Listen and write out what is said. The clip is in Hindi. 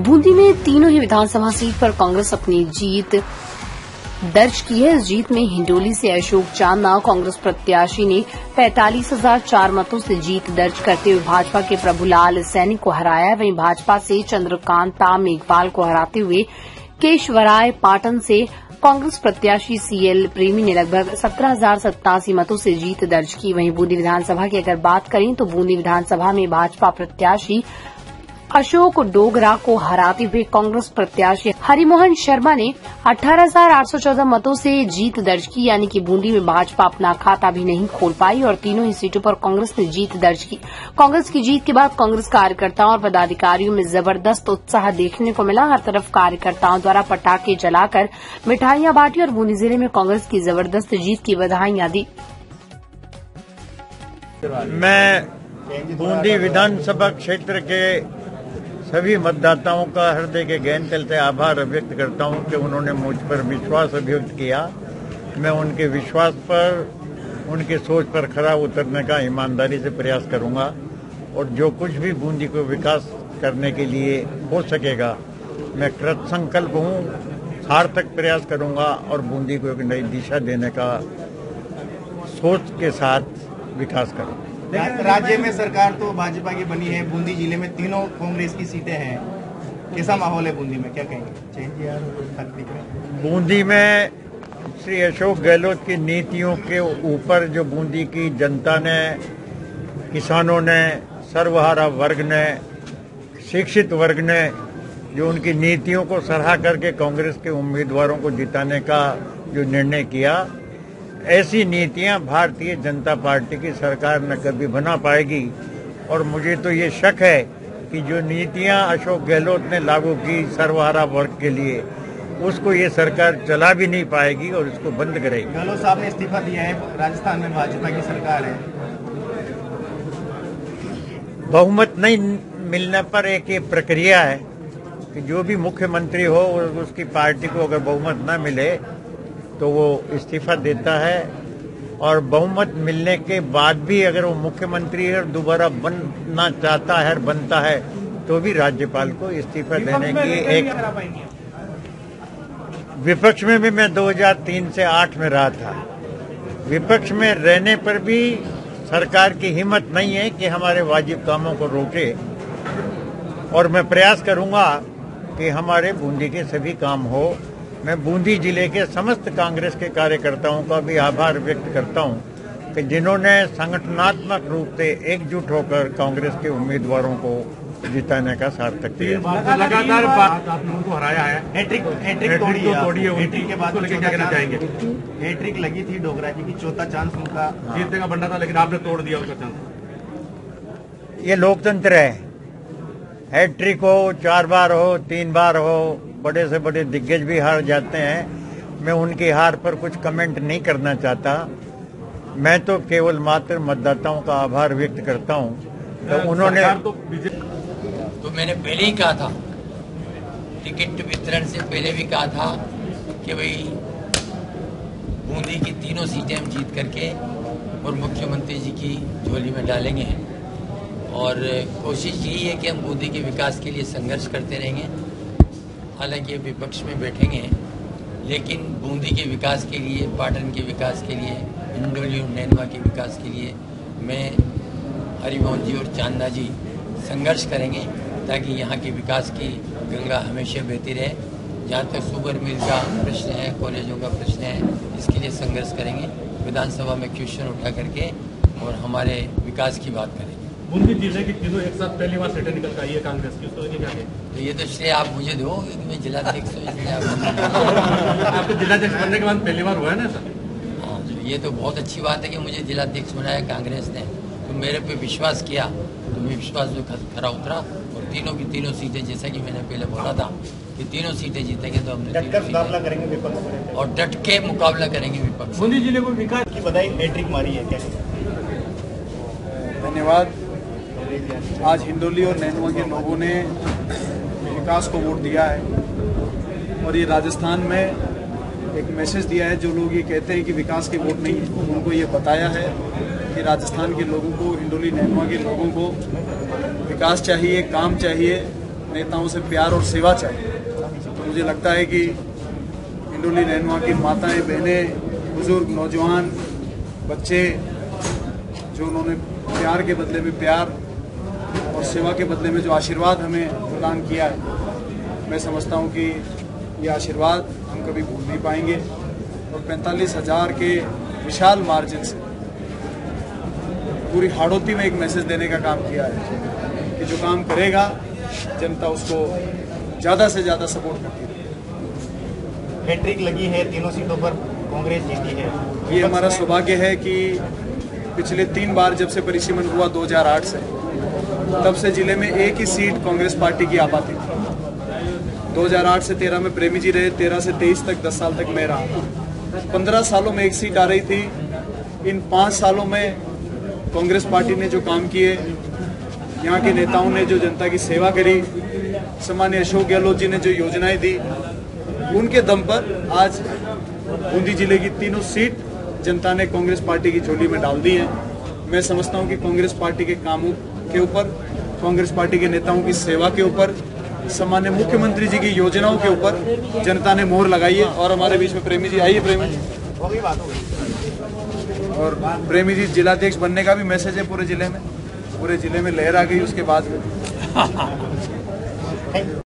बूंदी में तीनों ही विधानसभा सीट पर कांग्रेस अपनी जीत दर्ज की है। इस जीत में हिंडोली से अशोक चांदना कांग्रेस प्रत्याशी ने पैंतालीस हज़ार चार मतों से जीत दर्ज करते हुए भाजपा के प्रभुलाल सैनी को हराया। वहीं भाजपा से चंद्रकांता मेघवाल को हराते हुए केशवराय पाटन से कांग्रेस प्रत्याशी सीएल प्रेमी ने लगभग सत्रह हज़ार सत्तासी मतों से जीत दर्ज की। वहीं बूंदी विधानसभा की अगर बात करें तो बूंदी विधानसभा में भाजपा प्रत्याशी अशोक डोगरा को हराते हुए कांग्रेस प्रत्याशी हरिमोहन शर्मा ने 18,814 मतों से जीत दर्ज की यानी कि बूंदी में भाजपा अपना खाता भी नहीं खोल पाई और तीनों ही सीटों पर कांग्रेस ने जीत दर्ज की। कांग्रेस की जीत के बाद कांग्रेस कार्यकर्ताओं और पदाधिकारियों में ज़बरदस्त उत्साह देखने को मिला। हर तरफ़ कार्यकर्ताओं द्वारा पटाखे जलाकर मिठाइयाँ बांटी और बूंदी ज़िले में कांग्रेस की ज़बरदस्त जीत की बधाइयाँ दी। मैं बूंदी विधानसभा क्षेत्र के सभी मतदाताओं का हृदय के गहन से आभार व्यक्त करता हूँ कि उन्होंने मुझ पर विश्वास अभिव्यक्त किया। मैं उनके विश्वास पर, उनकी सोच पर खरा उतरने का ईमानदारी से प्रयास करूँगा और जो कुछ भी बूंदी को विकास करने के लिए हो सकेगा, मैं कृत संकल्प हूँ, सार्थक प्रयास करूँगा और बूंदी को एक नई दिशा देने का सोच के साथ विकास करूँगा। राज्य में सरकार तो भाजपा की बनी है बूंदी ज़िले में तीनों कांग्रेस की सीटें हैं। कैसा माहौल है बूंदी में? क्या कहेंगे? बूंदी में श्री अशोक गहलोत की नीतियों के ऊपर जो बूंदी की जनता ने किसानों ने सर्वहारा वर्ग ने शिक्षित वर्ग ने जो उनकी नीतियों को सराहा करके कांग्रेस के उम्मीदवारों को जिताने का जो निर्णय किया ऐसी नीतियाँ भारतीय जनता पार्टी की सरकार न कभी बना पाएगी। और मुझे तो ये शक है कि जो नीतियाँ अशोक गहलोत ने लागू की सर्वहारा वर्ग के लिए उसको ये सरकार चला भी नहीं पाएगी और इसको बंद करेगी। गहलोत साहब ने इस्तीफा दिया है राजस्थान में भाजपा की सरकार है। बहुमत नहीं मिलने पर एक ये प्रक्रिया है कि जो भी मुख्यमंत्री हो उसकी पार्टी को अगर बहुमत न मिले तो वो इस्तीफा देता है और बहुमत मिलने के बाद भी अगर वो मुख्यमंत्री है दोबारा बनना चाहता है बनता है तो भी राज्यपाल को इस्तीफा देने की एक विपक्ष में भी मैं 2003 से 8 में रहा था। विपक्ष में रहने पर भी सरकार की हिम्मत नहीं है कि हमारे वाजिब कामों को रोके। और मैं प्रयास करूँगा कि हमारे बूंदी के सभी काम हो। मैं बूंदी ज़िले के समस्त कांग्रेस के कार्यकर्ताओं का भी आभार व्यक्त करता हूँ कि जिन्होंने संगठनात्मक रूप से एकजुट होकर कांग्रेस के उम्मीदवारों को जिताने का सार्थक किया। लगातार आपने उनको हराया है। हैट्रिक हैट्रिक तोड़ी है तोड़ी है हैट्रिक के बाद लेके क्या कहना चाहेंगे? हैट्रिक लगी थी डोगरा जी की चौथा चांस उनका जीतने का बंदा था लेकिन आपने तोड़ दिया उनका चांस। ये लोकतंत्र है। हैट्रिक हो चार बार हो तीन बार हो बड़े से बड़े दिग्गज भी हार जाते हैं। मैं उनकी हार पर कुछ कमेंट नहीं करना चाहता। मैं तो केवल मात्र मतदाताओं का आभार व्यक्त करता हूँ। तो उन्होंने तो, तो मैंने पहले ही कहा था। टिकट वितरण से पहले भी कहा था कि भाई बूंदी की तीनों सीटें हम जीत करके और मुख्यमंत्री जी की झोली में डालेंगे। और कोशिश यही है कि हम बूंदी के विकास के लिए संघर्ष करते रहेंगे। हालाँकि विपक्ष में बैठेंगे, लेकिन बूंदी के विकास के लिए, पाटन के विकास के लिए इंडोली और नैनवा के विकास के लिए मैं हरिमोहन जी और चांदा जी संघर्ष करेंगे ताकि यहाँ के विकास की गंगा हमेशा बहती रहे। जहाँ तक शुगर मिल का प्रश्न है, कॉलेजों का प्रश्न है, इसके लिए संघर्ष करेंगे। विधानसभा में क्वेश्चन उठा करके और हमारे विकास की बात करेंगे। बूंदी ज़िले की तीनों एक साथ पहली बार सीटें निकल आई है कांग्रेस की उसको क्या तो ये तो श्रेय आप मुझे दो मैं जिलाध्यक्ष हूँ इसलिए आपको जिलाध्यक्ष बनने के बाद पहली बार हुआ है ना सर हाँ तो ये तो बहुत अच्छी बात है कि मुझे जिलाध्यक्ष बनाया कांग्रेस ने। तो मेरे पे विश्वास किया तो मैं विश्वास में खरा उतरा और तीनों की तीनों सीटें जैसा कि मैंने पहले बोला था कि तीनों सीटें जीतेंगे तो हमने मुकाबला करेंगे विपक्ष और डट के मुकाबला करेंगे विपक्ष बूंदी ज़िले को विकास की बधाई हैट्रिक मारी है क्या? धन्यवाद। आज हिंडोली और नैनवा के लोगों ने विकास को वोट दिया है और ये राजस्थान में एक मैसेज दिया है, जो लोग ये कहते हैं कि विकास के वोट नहीं उनको ये बताया है कि राजस्थान के लोगों को, हिंडोली नैनवा के लोगों को विकास चाहिए, काम चाहिए, नेताओं से प्यार और सेवा चाहिए। तो मुझे लगता है कि हिंडोली नैनवा की माताएँ, बहनें, बुज़ुर्ग, नौजवान, बच्चे, जो उन्होंने प्यार के बदले में प्यार और सेवा के बदले में जो आशीर्वाद हमें प्रदान किया है मैं समझता हूँ कि ये आशीर्वाद हम कभी भूल नहीं पाएँगे। और पैंतालीस हज़ार के विशाल मार्जिन से पूरी हाड़ोती में एक मैसेज देने का काम किया है कि जो काम करेगा जनता उसको ज़्यादा से ज़्यादा सपोर्ट करती है। हैट्रिक लगी है तीनों सीटों पर कांग्रेस जीती है। ये हमारा सौभाग्य है कि पिछले तीन बार जब से परिसीमन हुआ 2008 से तब से ज़िले में एक ही सीट कांग्रेस पार्टी की आ पाती थी 2008 से 13 में प्रेमी जी रहे 13 से 23 तक 10 साल तक मैं रहा। 15 सालों में एक सीट आ रही थी। इन पाँच सालों में कांग्रेस पार्टी ने जो काम किए, यहाँ के नेताओं ने जो जनता की सेवा करी सामान्य अशोक गहलोत जी ने जो योजनाएँ दी, उनके दम पर आज बूंदी ज़िले की तीनों सीट जनता ने कांग्रेस पार्टी की झोली में डाल दी है। मैं समझता हूँ कि कांग्रेस पार्टी के कामों के ऊपर, कांग्रेस पार्टी के नेताओं की सेवा के ऊपर, सामान्य मुख्यमंत्री जी की योजनाओं के ऊपर जनता ने मोहर लगाई है और हमारे बीच में प्रेमी जी, आइए प्रेमी जी। और प्रेमी जी, जिलाध्यक्ष बनने का भी मैसेज है पूरे ज़िले में। पूरे ज़िले में लहर आ गई, उसके बाद। में